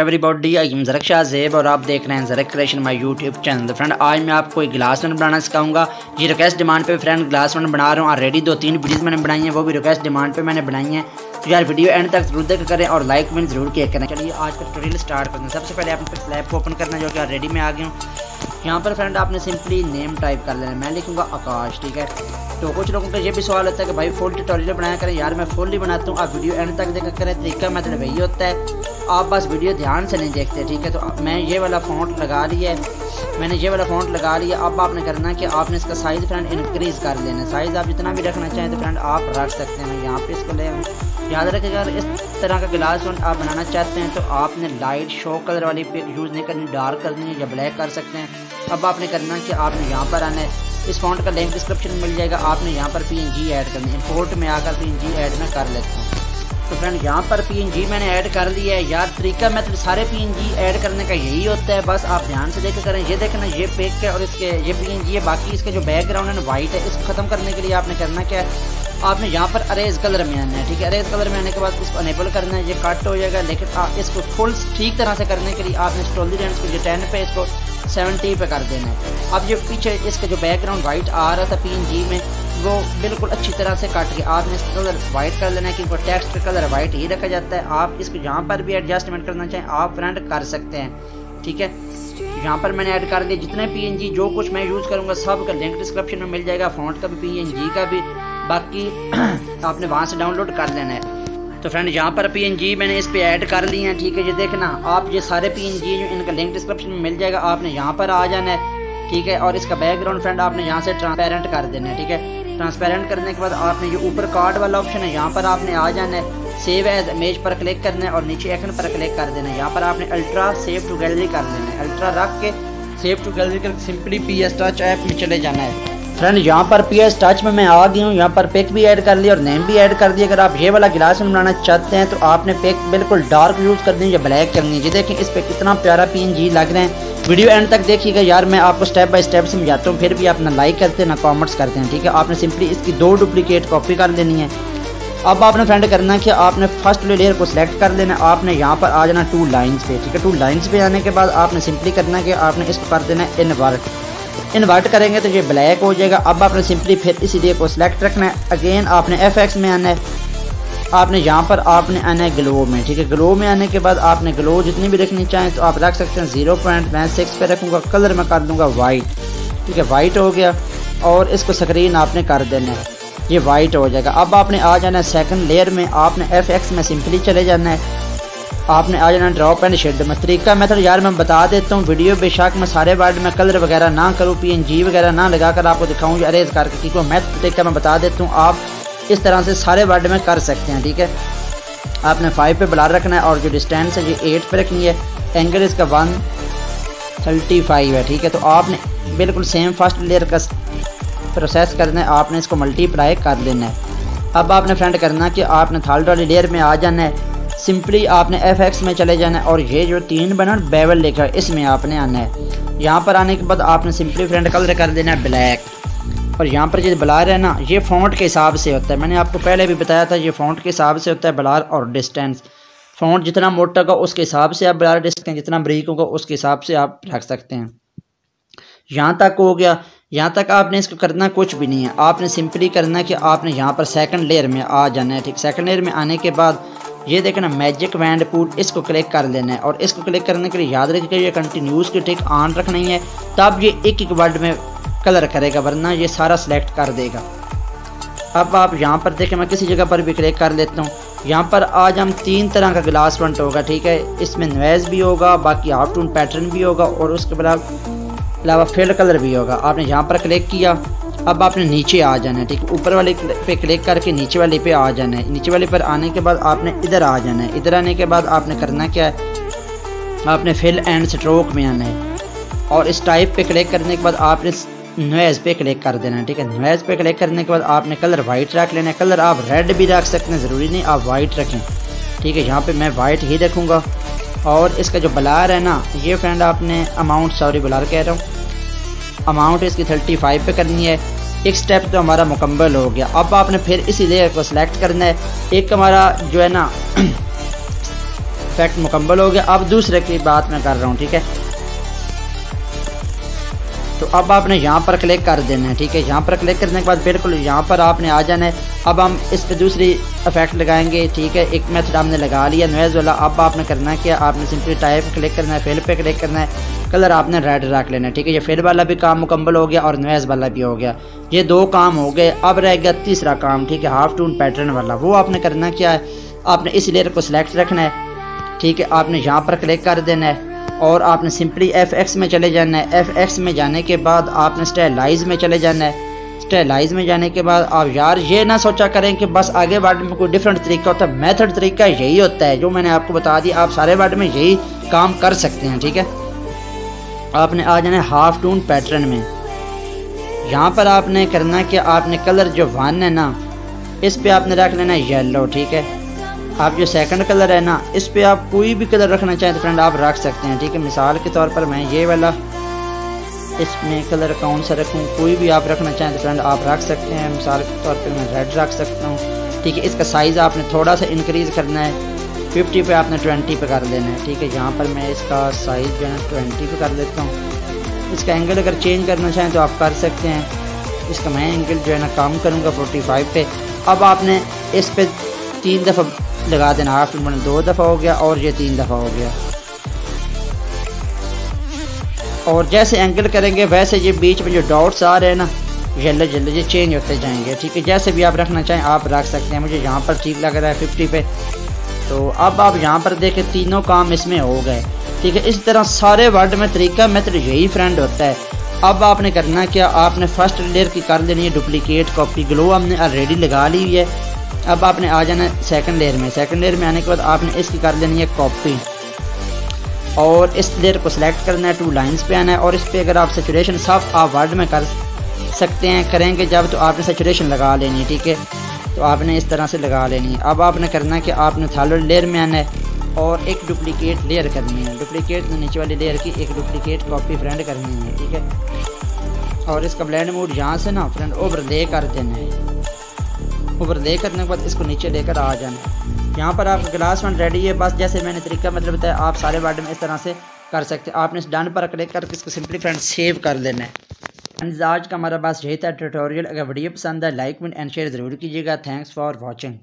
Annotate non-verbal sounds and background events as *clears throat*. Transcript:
Everybody I am जरक जेब और आप देख रहे हैं जरक creation my YouTube channel. Friend, आज मैं आपको एक ग्लास वन बनाना सिखाऊँगा। ये रिक्वेस्ट डिमांड पे फ्रेंड ग्लास वन बना रहा हूँ। ऑलरेडी दो तीन वीडियोस मैंने बनाई हैं, वो भी रिक्वेस्ट डिमांड पे मैंने बनाई हैं। तो यार वीडियो एंड तक ज़रूर देख करें और लाइक में ज़रूर किया करें। चलिए आज का ट्रेल स्टार्ट करते हैं। सबसे पहले आप स्लैब को ओपन करना जो कि ऑलरेडी में आ गया हूँ। यहाँ पर फ्रेंड आपने सिंपली नेम टाइप कर लेना। मैं लिखूँगा आकाश, ठीक है? तो कुछ लोगों का ये भी सवाल होता है कि भाई फुल ट्यूटोरियल बनाया करें, यार मैं फुल ही बनाता हूँ, आप वीडियो एंड तक देखा करें, तरीका मतलब वही होता है। आप बस वीडियो ध्यान से नहीं देखते, ठीक है? तो मैं ये वाला फ़ॉन्ट लगा लिया मैंने ये वाला फ़ॉन्ट लगा लिया। अब आपने करना कि आपने इसका साइज़ फ्रेंड इंक्रीज़ कर लेना। साइज़ आप जितना भी रखना चाहें तो फ्रेंड आप रख सकते हैं। यहाँ पे इसको ले याद रखेगा अगर इस तरह का गिलास फ्रेंड आप बनाना चाहते हैं तो आपने लाइट शो कलर वाली यूज़ नहीं करनी डार्क करनी है या ब्लैक कर सकते हैं। अब आपने करना कि आपने यहाँ पर आना है। इस फॉन्ट का लिंक डिस्क्रिप्शन में मिल जाएगा। आपने यहाँ पर पी ऐड करनी है। इम्पोर्ट में आकर पी ऐड में कर लेते हूँ। तो फ्रेंड यहाँ पर PNG मैंने ऐड कर लिया है। यार, तरीका मतलब सारे पी ऐड करने का यही होता है। बस आप ध्यान से देख करें। ये देखना, ये पेक है और इसके, ये PNG है। बाकी इसके जो बैकग्राउंड है वाइट है, इसको ख़त्म करने के लिए आपने करना क्या है? आपने यहाँ पर अरेज कलर में आना है, ठीक है? अरेज कलर में आने के बाद इसको अनेबल करना है। ये कट हो जाएगा, लेकिन आप इसको फुल ठीक तरह से करने के लिए आपने को जो टेन पे इसको सेवेंटी पे कर देना है। अब जो पीछे इसका जो बैकग्राउंड वाइट आ रहा था पीएनजी में, वो बिल्कुल अच्छी तरह से काट के आपने इसका कलर वाइट कर लेना है, क्योंकि टेक्स्ट का कलर वाइट ही रखा जाता है। आप इसको जहाँ पर भी एडजस्टमेंट करना चाहें, आप फ्रेंड कर सकते हैं। ठीक है? यहाँ पर मैंने ऐड कर दिया। जितने पीएनजी जो कुछ मैं यूज़ करूँगा, सब का लिंक डिस्क्रिप्शन में मिल जाएगा फ़ॉन्ट का भी पीएनजी का भी। बाकी *clears throat* आपने वहाँ से डाउनलोड कर लेना है। तो फ्रेंड यहाँ पर PNG मैंने इस पर ऐड कर ली है, ठीक है ये देखना। आप ये सारे PNG जो इनका लिंक डिस्क्रिप्शन में मिल जाएगा, आपने यहाँ पर आ जाना है, ठीक है, और इसका बैकग्राउंड फ्रेंड आपने यहाँ से ट्रांसपेरेंट कर देना है, ठीक है। ट्रांसपेरेंट करने के बाद आपने ये ऊपर कार्ड वाला ऑप्शन है, यहाँ पर आपने आ जाना है सेव एज इमेज पर क्लिक करना है, और नीचे एक्न पर क्लिक कर देना है। यहाँ पर आपने अल्ट्रा सेव टू गैलरी कर देना है अल्ट्रा रख के सेव टू गैलरी कर simply P S touch app में चले जाना है। फ्रेंड यहाँ पर पी एस टच में मैं आ गई हूँ। यहाँ पर पिक भी ऐड कर लिया और नेम भी ऐड कर दिया। अगर आप ये वाला गिलास में बनाना चाहते हैं तो आपने पिक बिल्कुल डार्क यूज़ कर है या ब्लैक करनी है। देखें, इस पर कितना प्यारा पी जी लग रहे हैं। वीडियो एंड तक देखिएगा। यार, मैं आपको स्टेप बाय स्टेप समझाता हूँ, फिर भी आप ना लाइक करते हैं ना कॉमेंट्स करते हैं, ठीक है? आपने सिंपली इसकी दो डुप्लीकेट कॉपी कर लेनी है। अब आपने फ्रेंड करना है कि आपने फ़र्स्ट लेयर को सिलेक्ट कर लेना आपने यहाँ पर आ जाना टू लाइंस पे, ठीक है? टू लाइंस पे आने के बाद आपने सिंपली करना है कि आपने इसको कर देना है इनवर्ट इन्वर्ट करेंगे तो ये ब्लैक हो जाएगा। अब आपने सिंपली फिर इसी लेयर को सिलेक्ट रखना है। अगेन आपने एफ़ एक्स में आना है। आपने यहाँ पर आपने आना है ग्लो में, ठीक है? ग्लो में आने के बाद आपने ग्लो जितनी भी रखनी चाहें तो आप रख सकते हैं ज़ीरो पॉइंट मैं सिक्स पे रखूँगा कलर में कर दूँगा वाइट ठीक है? वाइट हो गया। और इसको स्क्रीन आपने कर देना है। ये वाइट हो जाएगा। अब आपने आ जाना है सेकंड लेयर में। आपने एफ़ एक्स में सिंपली चले जाना है। आपने आ जाना ड्रॉप एंड शेड में तरीका मेथड यार, मैं बता देता हूँ वीडियो बेशक मैं सारे वर्ड में कलर वगैरह ना करूँ पी वगैरह ना लगा कर आपको दिखाऊँ अरेज करके, क्योंकि मैथ तरीका मैं बता देता हूँ, आप इस तरह से सारे वर्ड में कर सकते हैं, ठीक है? आपने फाइव पे ब्लर रखना है और जो डिस्टेंस है, ये एट पे रखनी है। एंगल इसका वन थर्टी फाइव है, ठीक है? तो आपने बिल्कुल सेम फ़र्स्ट लेयर का प्रोसेस करना है, आपने इसको मल्टीप्लाई कर लेना है। अब आपने फ्रेंड करना कि आपने थर्ड वाली लेयर में आ जाना है। सिंपली आपने एफ़ एक्स में चले जाना है और ये जो तीन बना बेवल लेकर इसमें आपने आना है। यहाँ पर आने के बाद आपने सिंपली फ्रेंड कलर कर देना है ब्लैक और यहाँ पर जो ब्लार है ना, ये फ़ॉन्ट के हिसाब से होता है। मैंने आपको पहले भी बताया था, ये फ़ॉन्ट के हिसाब से होता है ब्लार और डिस्टेंस फ़ॉन्ट जितना मोटा होगा, उसके हिसाब से आप ब्लार हैं जितना ब्रीक होगा, उसके हिसाब से आप रख सकते हैं। यहाँ तक हो गया। यहाँ तक आपने इसको करना कुछ भी नहीं है। आपने सिंपली करना कि आपने यहाँ पर सेकंड लेयर में आ जाना है, ठीक। सेकंड लेयर में आने के बाद ये देखना मैजिक वैंड पूल इसको क्लिक कर लेना है। और इसको क्लिक करने के लिए याद रखिएगा ये कंटिन्यूस की टिक ऑन रखनी है तब ये एक एक वर्ड में कलर करेगा, वरना ये सारा सिलेक्ट कर देगा। अब आप यहाँ पर देखें मैं किसी जगह पर भी क्लिक कर लेता हूँ। यहाँ पर आज हम तीन तरह का ग्लास फ्रंट होगा, ठीक है? इसमें नॉइज़ भी होगा, बाकी हाफ़ टून पैटर्न भी होगा, और उसके अलावा फ़ील्ड कलर भी होगा। आपने यहाँ पर क्लिक किया। अब आपने नीचे आ जाना है, ठीक? ऊपर वाले पे क्लिक करके नीचे वाले पे आ जाना है। नीचे वाले पर आने के बाद आपने इधर आ जाना है। इधर आने के बाद आपने करना क्या है? आपने फिल एंड स्ट्रोक में आना है। और इस टाइप पे क्लिक करने के बाद आपने नॉइज़ पे क्लिक कर देना है, ठीक है? नॉइज़ पे क्लिक करने के बाद आपने कलर वाइट रख लेना है। कलर आप रेड भी रख सकते हैं, ज़रूरी नहीं आप वाइट रखें। ठीक है, यहाँ पे मैं वाइट ही रखूँगा और इसका जो बलार है ना, ये फ्रेंड आपने अमाउंट सॉरी बलार कह रहा हूँ। अमाउंट इसकी थर्टी फाइव पे करनी है। एक स्टेप तो हमारा मुकम्मल हो गया। अब आपने फिर इसी लेयर को सिलेक्ट करना है। एक हमारा जो है ना *clears throat* इफ़ेक्ट मुकम्मल हो गया। अब दूसरे की बात मैं कर रहा हूँ, ठीक है? तो अब आपने यहाँ पर क्लिक कर देना है, ठीक है? यहाँ पर क्लिक करने के बाद बिल्कुल यहाँ पर आपने आ जाना है। अब हम इस पर दूसरी इफ़ेक्ट लगाएँगे, ठीक है? एक मेथड हमने लगा लिया नोएज वाला। अब आपने करना क्या? आपने सिंपली टाइप क्लिक करना है फेल पे क्लिक करना है। कलर आपने रेड रख लेना है, ठीक है? ये फिल वाला भी काम मुकम्मल हो गया और नवेज वाला भी हो गया। ये दो काम हो गए, अब रह गया तीसरा काम, ठीक है? हाफ़ टून पैटर्न वाला, वो आपने करना क्या है? आपने इस लेयर को सिलेक्ट रखना है, ठीक है? आपने यहाँ पर क्लिक कर देना है और आपने सिंपली एफ़ एक्स में चले जाना है। एफ़ एक्स में जाने के बाद आपने स्टेलाइज में चले जाना है। स्टेलाइज में जाने के बाद आप यार ये ना सोचा करें कि बस आगे वर्ड में कोई डिफरेंट तरीका होता है मेथड तरीका यही होता है, जो मैंने आपको बता दिया, आप सारे वर्ड में यही काम कर सकते हैं, ठीक है? आपने आ जाना है हाफ़ टून पैटर्न में। यहाँ पर आपने करना कि आपने कलर जो वन है ना, इस पे आपने रख लेना येलो ठीक है? आप जो सेकंड कलर है ना, इस पर आप कोई भी कलर रखना चाहें तो फ्रेंड आप रख सकते हैं, ठीक है? मिसाल के तौर पर मैं ये वाला, इसमें कलर कौन सा रखूँ, कोई भी आप रखना चाहें तो फ्रेंड आप रख सकते हैं। मिसाल के तौर पर मैं रेड रख सकता हूँ, ठीक है? इसका साइज़ आपने थोड़ा सा इंक्रीज़ करना है। फिफ्टी पे आपने ट्वेंटी पे कर लेना है, ठीक है? यहाँ पर मैं इसका साइज़ जो है ट्वेंटी पे कर लेता हूँ। इसका एंगल अगर चेंज करना चाहें तो आप कर सकते हैं। इसका मैं एंगल जो है ना कम करूँगा फोर्टी फाइव पे। अब आपने इस पर तीन दफ़ा लगा देना हाफ़ मैंने दो दफ़ा हो गया और ये तीन दफ़ा हो गया। और जैसे एंगल करेंगे, वैसे ये बीच में जो डॉट्स आ रहे हैं ना, जल्द जल्द ये चेंज होते जाएँगे, ठीक है? जैसे भी आप रखना चाहें, आप रख सकते हैं। मुझे यहाँ पर ठीक लग रहा है फिफ्टी पे। तो अब आप यहाँ पर देखें तीनों काम इसमें हो गए। ठीक है, इस तरह सारे वर्ड में तरीका मेथड यही फ्रेंड होता है। अब आपने करना क्या? आपने फ़र्स्ट लेयर की कर देनी है डुप्लीकेट कॉपी ग्लो हमने ऑलरेडी लगा ली हुई है। अब आपने आ जाना है सेकेंड लेयर में। सेकेंड लेयर में आने के बाद आपने इसकी कर लेनी है कॉपी और इस लेयर को सिलेक्ट करना है टू लाइंस पे आना है। और इस पर अगर आप सेचुरेशन सब आप वर्ड में कर सकते हैं, करेंगे जब तो आपने सेचुरेशन लगा लेनी है, ठीक है? तो आपने इस तरह से लगा लेनी है। अब आपने करना है कि आपने थर्ड लेयर में आना है और एक डुप्लीकेट लेयर करनी है। डुप्लीकेट नीचे वाली लेयर की एक डुप्लीकेट कॉपी फ्रेंड करनी है, ठीक है? और इसका ब्लैंड मूड यहाँ से ना फ्रेंड ओवर ले कर देना है। ऊपर ले करने के बाद इसको नीचे लेकर आ जाना यहाँ पर आप ग्लास वन रेडी है, बस जैसे मैंने तरीका मतलब बताया, आप सारे वर्ड में इस तरह से कर सकते हैं। आपने इस डन पर क्लिक करके इसको सिंपली फ्रेंड सेव कर लेना है। आज का हमारा पास यही था ट्यूटोरियल अगर वीडियो पसंद है लाइक एंड शेयर ज़रूर कीजिएगा। Thanks for watching